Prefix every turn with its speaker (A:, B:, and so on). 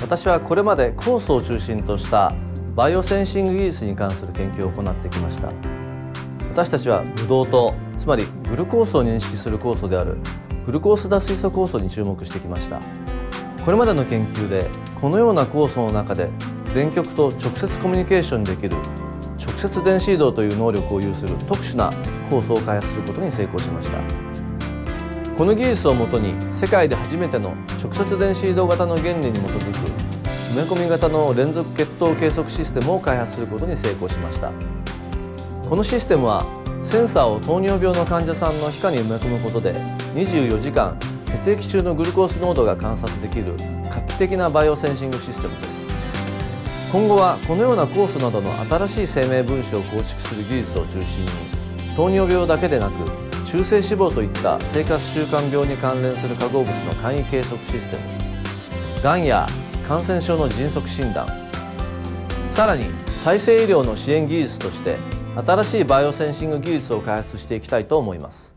A: 私はこれまで酵素を中心としたバイオセンシング技術に関する研究を行ってきました。私たちはブドウ糖つまりグルコースを認識する酵素であるグルコース脱水素酵素に注目してきました。これまでの研究でこのような酵素の中で電極と直接コミュニケーションできる直接電子移動という能力を有する特殊な酵素を開発することに成功しました。この技術をもとに世界で初めての直接電子移動型の原理に基づく埋め込み型の連続血糖計測システムを開発することに成功しました。このシステムはセンサーを糖尿病の患者さんの皮下に埋め込むことで24時間血液中のグルコース濃度が観察できる画期的なバイオセンシングシステムです。今後はこのような酵素などの新しい生命分子を構築する技術を中心に糖尿病だけでなく中性脂肪といった生活習慣病に関連する化合物の簡易計測システム。がんや感染症の迅速診断。さらに再生医療の支援技術として新しいバイオセンシング技術を開発していきたいと思います。